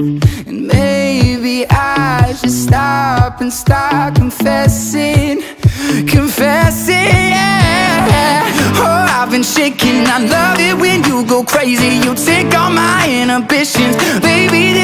And maybe I should stop and start confessing Confessing, yeah. Oh, I've been shaking. I love it when you go crazy. You take all my inhibitions. Baby,